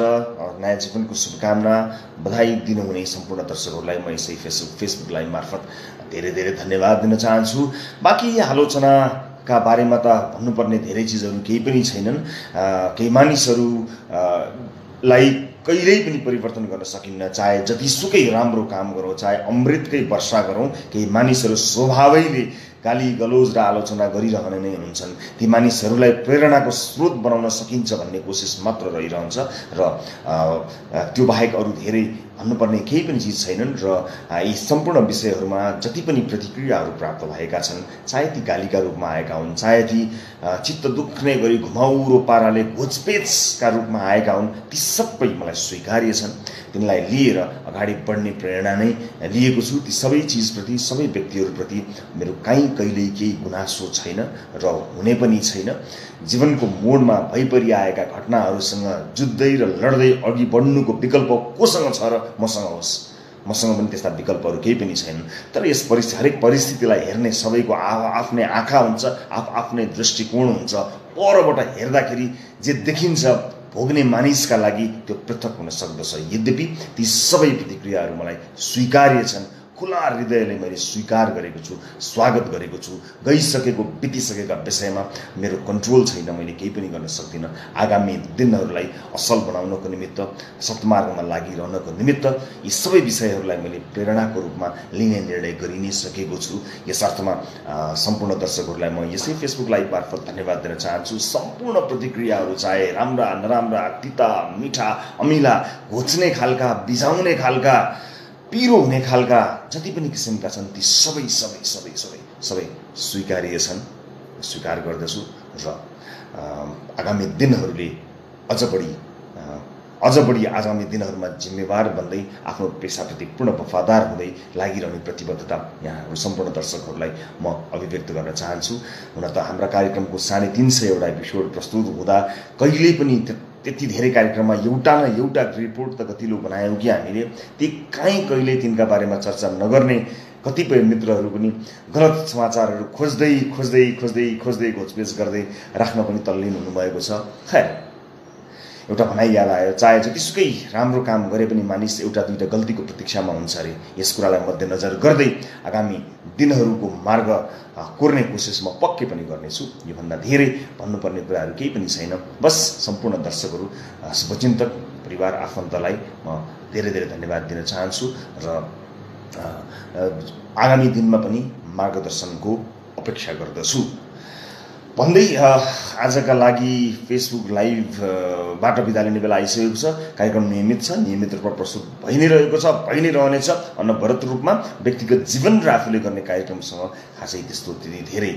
नयाँ जीवनको शुभकामना बधाई दिनुहुने सम्पूर्ण दर्शकहरूलाई म यसै फेसबुक फेसबुक लाइभ मार्फत धेरै धेरै धन्यवाद दिन चाहन्छु। बाँकी आलोचनाका बारेमा त भन्नुपर्ने धेरै चिजहरू केही पनि छैनन्। केही मानिसहरूलाई कहिल्यै पनि परिवर्तन गर्न सकिन्न चाहे जतिसुकै राम्रो काम गरौँ चाहे अमृतकै वर्षा गरौँ केही मानिसहरू स्वभावैले गाली गलोज र आलोचना गरिरहने नै हुन्छन्। ती मानिसहरूलाई प्रेरणाको स्रोत बनाउन सकिन्छ भन्ने कोसिस मात्र रहिरहन्छ र त्यो बाहेक अरू धेरै भन्नुपर्ने केही पनि चिज छैनन् र यी सम्पूर्ण विषयहरूमा जति पनि प्रतिक्रियाहरू प्राप्त भएका छन् चाहे ती गालीका रूपमा आएका हुन् चाहे ती चित्त दुख्ने गरी घुमाउरो पाराले घोचपेचका रूपमा आएका हुन् ती सबै मलाई स्वीकार्य छन्। तिनलाई लिएर अगाडि बढ्ने प्रेरणा नै लिएको छु। ती सबै चिजप्रति सबै व्यक्तिहरूप्रति मेरो काहीँ कहिल्यै केही गुनासो छैन र हुने पनि छैन। जीवनको मोडमा भइपरि आएका घटनाहरूसँग जुत्दै र लड्दै अघि बढ्नुको विकल्प कोसँग छ र मसँग होस् मसँग पनि त्यस्ता विकल्पहरू केही पनि छैनन् तर यस परिस्थिति हरेक परिस्थितिलाई हेर्ने सबैको आ आफ्नै आँखा हुन्छ आफ आफ्नै दृष्टिकोण हुन्छ। परबाट हेर्दाखेरि जे देखिन्छ भोग्ने मानिसका लागि त्यो पृथक हुन सक्दछ। यद्यपि ती सबै प्रतिक्रियाहरू मलाई स्वीकार्य छन्। खुला हृदयले मैले स्वीकार गरेको छु स्वागत गरेको छु। गइसकेको बितिसकेका विषयमा मेरो कन्ट्रोल छैन मैले केही पनि गर्न सक्दिनँ। आगामी दिनहरूलाई असल बनाउनको निमित्त सत्मार्गमा लागिरहनको निमित्त यी सबै विषयहरूलाई मैले प्रेरणाको रूपमा लिने निर्णय गरि नै सकेको छु। यस अर्थमा सम्पूर्ण दर्शकहरूलाई म यसै फेसबुक लाइभ मार्फत धन्यवाद दिन चाहन्छु। सम्पूर्ण प्रतिक्रियाहरू चाहे राम्रा नराम्रा तिता मिठा अमिला घोच्ने खालका बिझाउने खालका पिरो हुने खालका जति पनि किसिमका छन् ती सबै सबै सबै सबै सबै स्वीकार्य छन् स्वीकार गर्दछु र आगामी दिनहरूले अझ बढी अझ बढी आगामी दिनहरूमा जिम्मेवार बन्दै आफ्नो पेसाप्रति पूर्ण वफादार हुँदै लागिरहने प्रतिबद्धता यहाँहरू सम्पूर्ण दर्शकहरूलाई म अभिव्यक्त गर्न चाहन्छु। हुन त हाम्रा कार्यक्रमको साढे तिन सय एउटा एपिसोड प्रस्तुत हुँदा कहिल्यै पनि त्यति धेरै कार्यक्रममा एउटा न एउटा रिपोर्ट त गतिलो बनायौँ कि हामीले? ती काहीँ कहिले तिनका बारेमा चर्चा नगर्ने कतिपय मित्रहरू पनि गलत समाचारहरू खोज्दै खोज्दै खोज्दै खोज्दै घोचपेच गर्दै राख्न पनि तल्लीन हुनुभएको छ। खै एउटा भनाइ याद आयो। चाहे जतिसुकै राम्रो काम गरे पनि मानिस एउटा दुईवटा गल्तीको प्रतीक्षामा हुन्छ अरे। यस कुरालाई मध्यनजर गर्दै आगामी दिनहरूको मार्ग कोर्ने कोसिस म पक्कै पनि गर्नेछु। योभन्दा धेरै भन्नुपर्ने कुराहरू केही पनि छैन। बस सम्पूर्ण दर्शकहरू शुभचिन्तक परिवार आफन्तलाई म धेरै धेरै धन्यवाद दिन चाहन्छु र आगामी दिनमा पनि मार्गदर्शनको अपेक्षा गर्दछु। भन्दै आजका लागि फेसबुक लाइभबाट बिदा लिने बेला आइसकेको छ। कार्यक्रम नियमित छ नियमित रूपमा प्रस्तुत भइ नै रहेको छ भइ नै रहनेछ। अनवरत रूपमा व्यक्तिगत जीवन र आफूले गर्ने कार्यक्रमसँग खासै त्यस्तो त्यति धेरै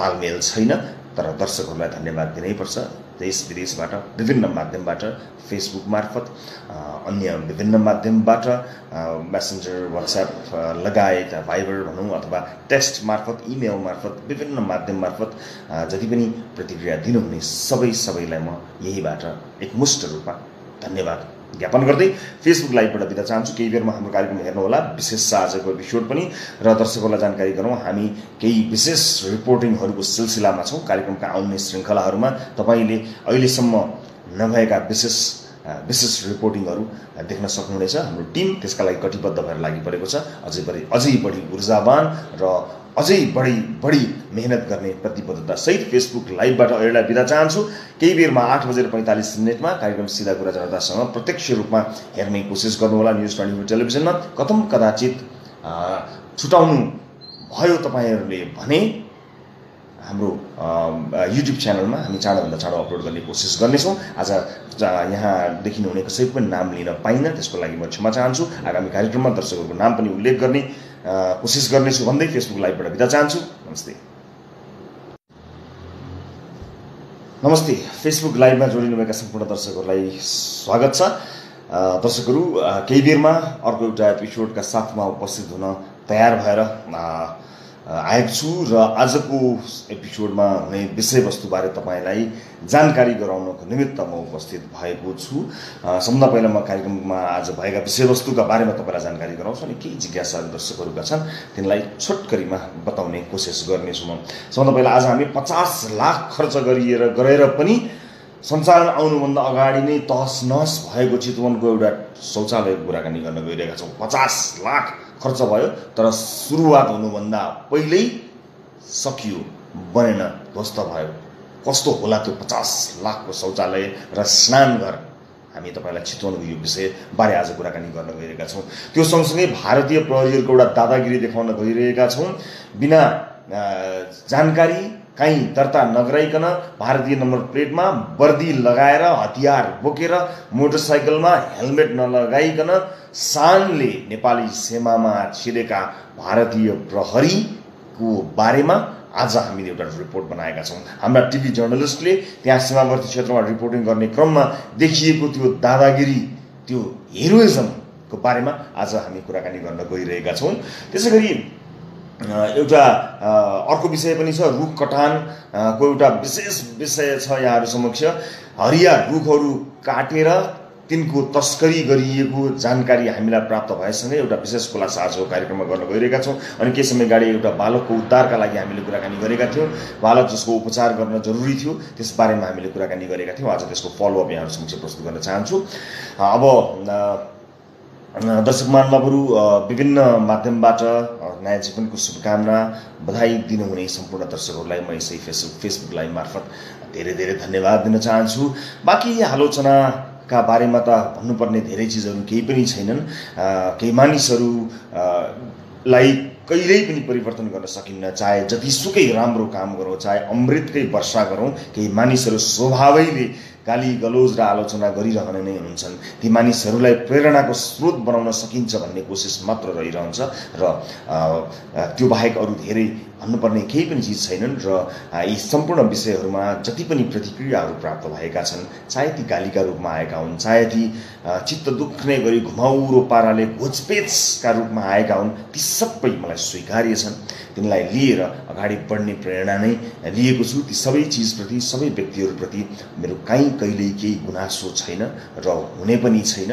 तालमेल छैन। तर दर्शकहरूलाई धन्यवाद दिनैपर्छ। देश विदेशबाट विभिन्न माध्यमबाट फेसबुक मार्फत अन्य विभिन्न माध्यमबाट मेसेन्जर वाट्सएप लगायत भाइबर भनौँ अथवा टेक्स्ट मार्फत इमेल मार्फत विभिन्न माध्यम मार्फत जति पनि प्रतिक्रिया दिनुहुने सबै सबैलाई म यहीबाट एकमुष्ट रूपमा धन्यवाद ज्ञापन गर्दै फेसबुक लाइभबाट बिदा चाहन्छु। केही बेरमा हाम्रो कार्यक्रम हेर्नुहोला विशेष आजको एपिसोड पनि र दर्शकहरूलाई जानकारी गरौँ। हामी केही विशेष रिपोर्टिङहरूको सिलसिलामा छौँ। कार्यक्रमका आउने श्रृङ्खलाहरूमा तपाईँले अहिलेसम्म नभएका विशेष विशेष रिपोर्टिङहरू देख्न सक्नुहुनेछ। हाम्रो टिम त्यसका लागि कटिबद्ध भएर लागि परेको छ। अझै बढी अझै बढी ऊर्जावान र अझै बढी बढी मेहनत गर्ने प्रतिबद्धता सहित फेसबुक लाइभबाट अहिलेलाई बिदा चाहन्छु। केही बेरमा आठ बजेर पैँतालिस मिनटमा कार्यक्रम सिधा कुरा जनतासँग प्रत्यक्ष रूपमा हेर्ने कोसिस गर्नुहोला न्युज ट्वेन्टी फोर टेलिभिजनमा। कथम कदाचित छुटाउनु भयो तपाईँहरूले भने हाम्रो युट्युब च्यानलमा हामी चाँडोभन्दा चाँडो अपलोड गर्ने कोसिस गर्नेछौँ। आज यहाँ देखिनुहुने कसैको पनि नाम लिन पाइनँ त्यसको लागि म क्षमा चाहन्छु। आगामी कार्यक्रममा दर्शकहरूको नाम पनि उल्लेख गर्ने कोसिस गर्नेछु भन्दै फेसबुक लाइभबाट बिदा चाहन्छु। नमस्ते। नमस्ते। फेसबुक लाइभमा जोडिनुभएका सम्पूर्ण दर्शकहरूलाई स्वागत छ। दर्शकहरू केही बेरमा अर्को एउटा एपिसोडका साथमा उपस्थित हुन तयार भएर आएको छु र आजको एपिसोडमा हुने विषयवस्तुबारे तपाईँलाई जानकारी गराउनको निमित्त म उपस्थित भएको छु। सबभन्दा पहिला म कार्यक्रममा आज भएका विषयवस्तुका बारेमा तपाईँलाई जानकारी गराउँछु अनि केही जिज्ञासा दर्शकहरूका छन् तिनलाई छोटकरीमा बताउने कोसिस गर्नेछु म। सबभन्दा पहिला आज हामी पचास लाख खर्च गरिएर गरेर पनि सञ्चालन आउनुभन्दा अगाडि नै तहस नहस भएको चितवनको एउटा शौचालयको कुराकानी गर्न गइरहेका छौँ। पचास लाख खर्च भयो तर सुरुवात हुनुभन्दा पहिल्यै सकियो बनेन ध्वस्त भयो। कस्तो होला त्यो पचास लाखको शौचालय र स्नानघर? हामी तपाईँलाई चितवनको यो विषयबारे आज कुराकानी गर्न गइरहेका छौँ। त्यो सँगसँगै भारतीय प्रहरीहरूको एउटा दादागिरी देखाउन गइरहेका छौँ। बिना जानकारी काहीँ दर्ता नगराइकन भारतीय नम्बर प्लेटमा वर्दी लगाएर हतियार बोकेर मोटरसाइकलमा हेलमेट नलगाइकन सानले नेपाली सीमामा छिरेका भारतीय प्रहरीको बारेमा आज हामीले एउटा रिपोर्ट बनाएका छौँ। हाम्रा टिभी जर्नलिस्टले त्यहाँ सीमावर्ती क्षेत्रमा रिपोर्टिङ गर्ने क्रममा देखिएको त्यो दादागिरी त्यो हिरोइजमको बारेमा आज हामी कुराकानी गर्न गइरहेका छौँ। त्यसै गरी एउटा अर्को विषय पनि छ रुख कटानको एउटा विशेष विषय छ यहाँहरू समक्ष। हरिया रुखहरू काटेर तिनको तस्करी गरिएको जानकारी हामीलाई प्राप्त भएसँगै एउटा विशेष खुलासा आजको कार्यक्रममा गर्न गइरहेका छौँ। अनि केही समय अगाडि एउटा बालकको उद्धारका लागि हामीले कुराकानी गरेका थियौँ। बालक जसको उपचार गर्न जरुरी थियो त्यसबारेमा हामीले कुराकानी गरेका थियौँ। आज त्यसको फलोअप यहाँहरू समक्ष प्रस्तुत गर्न चाहन्छु। अब दर्शक महानुभावहरू विभिन्न माध्यमबाट नयाँ जीवनको शुभकामना बधाई दिनुहुने सम्पूर्ण दर्शकहरूलाई म यसै फेसबुक फेसबुक लाइभ मार्फत धेरै धेरै धन्यवाद दिन चाहन्छु। बाँकी आलोचना का बारेमा त भन्नुपर्ने धेरै चिजहरू केही पनि छैनन्। केही मानिसहरूलाई कहिल्यै पनि परिवर्तन गर्न सकिन्न चाहे जतिसुकै राम्रो काम गरौँ चाहे अमृतकै वर्षा गरौँ केही मानिसहरू स्वभावैले गाली गलोज र आलोचना गरिरहने नै हुन्छन्। ती मानिसहरूलाई प्रेरणाको स्रोत बनाउन सकिन्छ भन्ने कोसिस मात्र रहिरहन्छ र त्यो बाहेक अरू धेरै भन्नुपर्ने केही पनि चिज छैनन् र यी सम्पूर्ण विषयहरूमा जति पनि प्रतिक्रियाहरू प्राप्त भएका छन् चाहे ती गालीका रूपमा आएका हुन् चाहे ती चित्त दुख्ने गरी घुमाउरो पाराले घोचपेचका रूपमा आएका हुन् ती सबै मलाई स्वीकार्य छन्। तिनलाई लिएर अगाडि बढ्ने प्रेरणा नै लिएको छु। ती सबै चिजप्रति सबै व्यक्तिहरूप्रति मेरो काहीँ कहिल्यै केही गुनासो छैन र हुने पनि छैन।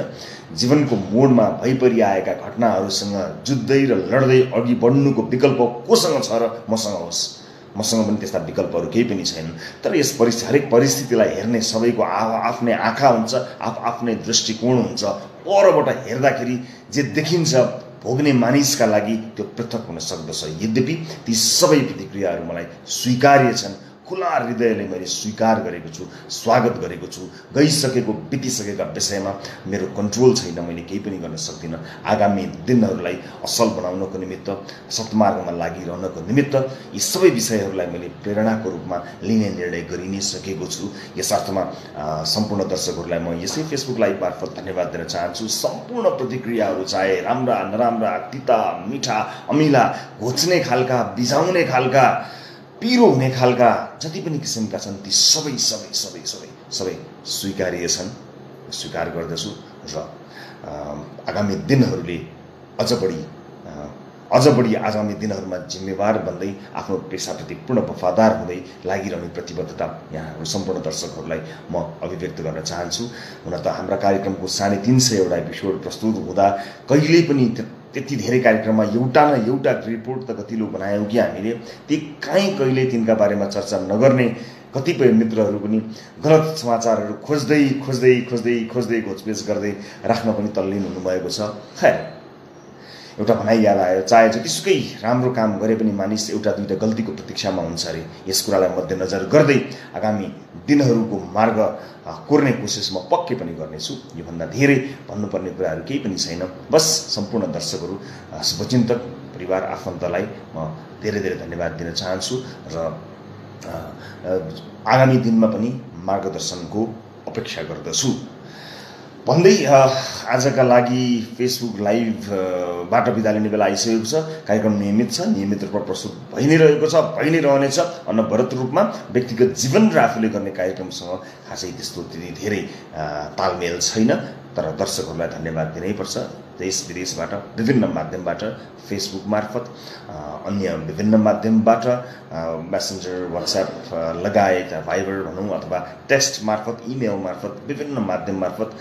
जीवनको मोडमा भइपरि आएका घटनाहरूसँग जुत्दै र लड्दै अघि बढ्नुको विकल्प कोसँग छ र मसँग होस् मसँग पनि त्यस्ता विकल्पहरू केही पनि छैनन् तर यस परिस्थिति हरेक परिस्थितिलाई हेर्ने सबैको आ आफ्नै आँखा हुन्छ आफ आफ्नै दृष्टिकोण हुन्छ। परबाट हेर्दाखेरि जे देखिन्छ भोग्ने मानिसका लागि त्यो पृथक हुन सक्दछ। यद्यपि ती सबै प्रतिक्रियाहरू मलाई स्वीकार्य छन्। खुला हृदयले मैले स्वीकार गरेको छु स्वागत गरेको छु। गइसकेको बितिसकेका विषयमा मेरो कन्ट्रोल छैन मैले केही पनि गर्न सक्दिनँ। आगामी दिनहरूलाई असल बनाउनको निमित्त सत्मार्गमा लागिरहनको निमित्त यी सबै विषयहरूलाई मैले प्रेरणाको रूपमा लिने निर्णय गरि नै सकेको छु। यस अर्थमा सम्पूर्ण दर्शकहरूलाई म यसै फेसबुक लाइभ मार्फत धन्यवाद दिन चाहन्छु। सम्पूर्ण प्रतिक्रियाहरू चाहे राम्रा नराम्रा तिता मिठा अमिला घोच्ने खालका बिझाउने खालका पिरो हुने खालका जति पनि किसिमका छन् ती सबै सबै सबै सबै सबै स्वीकार्य छन् स्वीकार गर्दछु र आगामी दिनहरूले अझ बढी अझ बढी आगामी दिनहरूमा जिम्मेवार बन्दै आफ्नो पेसाप्रति पूर्ण वफादार हुँदै लागिरहने प्रतिबद्धता यहाँहरू सम्पूर्ण दर्शकहरूलाई म अभिव्यक्त गर्न चाहन्छु। हुन त हाम्रा कार्यक्रमको साढे तिन सयवटा एपिसोड प्रस्तुत हुँदा कहिल्यै पनि त्यति धेरै कार्यक्रममा एउटा न एउटा रिपोर्ट त गतिलो बनायौँ कि हामीले? ती काहीँ कहिले तिनका बारेमा चर्चा नगर्ने कतिपय मित्रहरू पनि गलत समाचारहरू खोज्दै खोज्दै खोज्दै खोज्दै घोचपेच गर्दै राख्न पनि तल्लीन हुनुभएको छ। खै एउटा भनाइ याद आयो चाहे जतिसुकै राम्रो काम गरे पनि मानिस एउटा दुईवटा गल्तीको प्रतीक्षामा हुन्छ अरे। यस कुरालाई मध्यनजर गर्दै आगामी दिनहरूको मार्ग कोर्ने कोसिस म पक्कै पनि गर्नेछु। योभन्दा धेरै भन्नुपर्ने कुराहरू केही पनि छैन। बस सम्पूर्ण दर्शकहरू शुभचिन्तक परिवार आफन्तलाई म धेरै धेरै धन्यवाद दिन चाहन्छु र आगामी दिनमा पनि मार्गदर्शनको अपेक्षा गर्दछु। भन्दै आजका लागि फेसबुक लाइभबाट बिदा लिने बेला आइसकेको छ। कार्यक्रम नियमित छ नियमित रूपमा प्रस्तुत भइ नै रहेको छ भइ नै रहनेछ अनवरत रूपमा व्यक्तिगत जीवन र आफूले गर्ने कार्यक्रमसँग खासै त्यस्तो धेरै तालमेल छैन। तर दर्शकहरूलाई धन्यवाद दिनैपर्छ देश विदेशबाट विभिन्न माध्यमबाट फेसबुक मार्फत अन्य विभिन्न माध्यमबाट मेसेन्जर वाट्सएप लगायत भाइबर भनौँ अथवा टेक्स्ट मार्फत इमेल मार्फत विभिन्न माध्यम मार्फत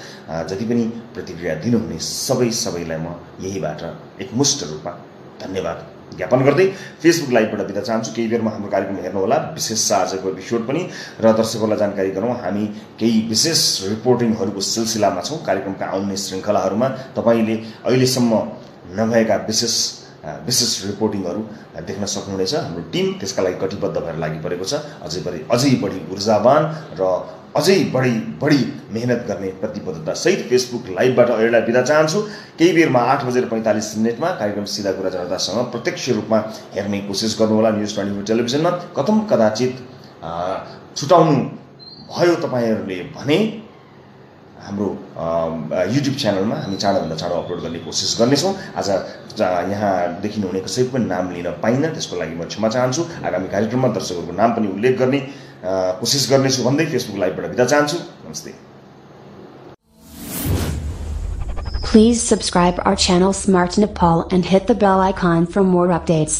जति पनि प्रतिक्रिया दिनुहुने सबै सबैलाई म यहीबाट एकमुष्ट रूपमा धन्यवाद ज्ञापन गर्दै फेसबुक लाइभबाट बिदा चाहन्छु। केही बेरमा हाम्रो कार्यक्रम हेर्नुहोला विशेष आजको एपिसोड पनि र दर्शकहरूलाई जानकारी गरौँ। हामी केही विशेष रिपोर्टिङहरूको सिलसिलामा छौँ। कार्यक्रमका आउने श्रृङ्खलाहरूमा तपाईँले अहिलेसम्म नभएका विशेष विशेष रिपोर्टिङहरू देख्न सक्नुहुनेछ। हाम्रो टिम त्यसका लागि कटिबद्ध भएर लागि परेको छ। अझै बढी अझै बढी ऊर्जावान र अझै बढी बढी मेहनत गर्ने प्रतिबद्धता सहित फेसबुक लाइभबाट अहिलेलाई बिदा चाहन्छु। केही बेरमा आठ बजेर पैँतालिस मिनटमा कार्यक्रम सिधा कुरा जनतासँग प्रत्यक्ष रूपमा हेर्ने कोसिस गर्नुहोला न्युज ट्वेन्टी फोर टेलिभिजनमा। कथम कदाचित छुटाउनु भयो तपाईँहरूले भने हाम्रो युट्युब च्यानलमा हामी चाँडोभन्दा चाँडो अपलोड गर्ने कोसिस गर्नेछौँ। आज यहाँ देखिनु हुने कसैको पनि नाम लिन पाइनँ त्यसको लागि म क्षमा चाहन्छु। आगामी कार्यक्रममा दर्शकहरूको नाम पनि उल्लेख गर्ने कोसिस गर्नेछु भन्दै फेसबुक लाइभबाट बिदा चाहन्छु नमस्ते Please subscribe our channel Smart Nepal and hit the bell icon for more updates.